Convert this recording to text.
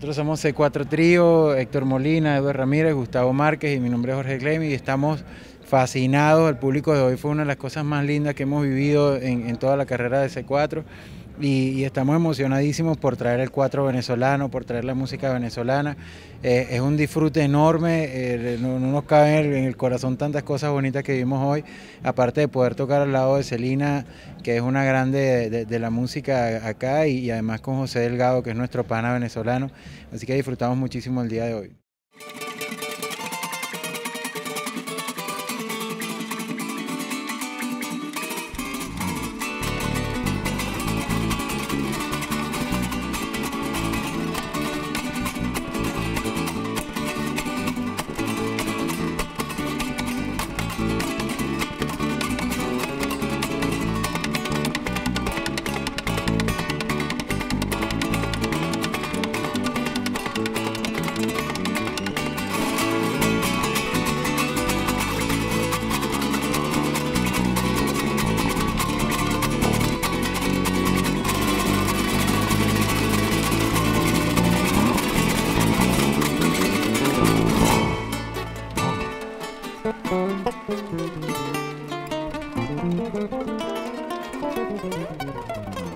Nosotros somos C4 Trío, Héctor Molina, Eduardo Ramírez, Gustavo Márquez y mi nombre es Jorge Clemi y estamos fascinados. El público de hoy fue una de las cosas más lindas que hemos vivido en, toda la carrera de C4 y, estamos emocionadísimos por traer el 4 venezolano, por traer la música venezolana. Eh, es un disfrute enorme, eh, no, nos caben en el corazón tantas cosas bonitas que vimos hoy, aparte de poder tocar al lado de Celina, que es una grande de, la música acá, y además con José Delgado, que es nuestro pana venezolano. Así que disfrutamos muchísimo el día de hoy. Thank you.